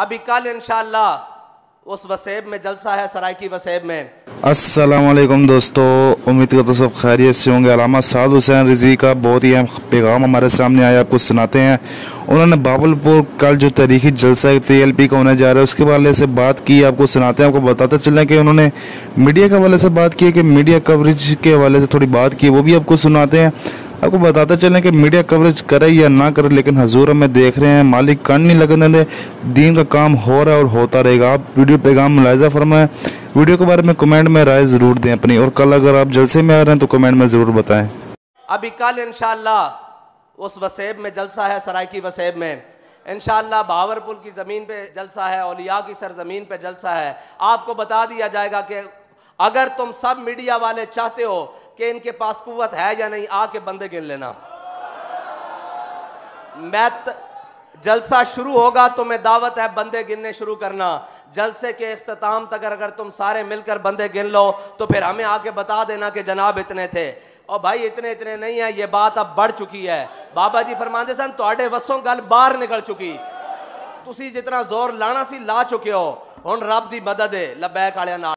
अभी कल इंशाल्लाह उस वसेब में, जलसा है सरायकी वसेब में। असलम दोस्तों, उम्मीद करता सब खैरियत से होंगे। अलामा साद हुसैन रिजी का बहुत ही अहम पैगाम हमारे सामने आया, आपको सुनाते हैं। उन्होंने बाबलपुर कल जो तारीखी जलसा टी एल पी का होने जा रहा है, उसके हवाले से बात की, आपको सुनाते हैं, आपको बताते चलें कि उन्होंने मीडिया के हवाले से बात की कि मीडिया कवरेज के हवाले से थोड़ी बात की वो भी आपको सुनाते हैं। आपको बताते चलें कि मीडिया कवरेज करे या ना करे, लेकिन हजूर हमें देख रहे हैं, मालिक कण नहीं लगने दे, दीन का काम हो रहा है और होता रहेगा। आप वीडियो पैगाम मुलायजा फरमाएँ, वीडियो के बारे में कमेंट में राय ज़रूर दें अपनी, और कल अगर आप जलसे में आ रहे हैं तो कमेंट में ज़रूर बताएँ। अभी कल इंशाल्लाह उस वसेब में जलसा है सरायकी वसेब में। इंशाल्लाह बावरपुल की ज़मीन पे जलसा है, औलिया की सरजमीन पे जलसा है। आपको बता दिया जाएगा कि अगर तुम सब मीडिया वाले चाहते हो कि इनके पास कुत है या नहीं आके बंदे गिन लेना। मैं त, जलसा शुरू होगा तो मैं दावत है बंदे गिनने शुरू करना। जलसे के अख्ताम तक अगर तुम सारे मिलकर बंदे गिन लो तो फिर हमें आके बता देना कि जनाब इतने थे। और भाई इतने इतने नहीं है ये बात अब बढ़ चुकी है। बाबा जी फरमाते सन थोड़े वसों गल बाहर निकल चुकी। तुम जितना ज़ोर लाना सी ला चुके हो। हूँ रब की मदद है लबैक आलिया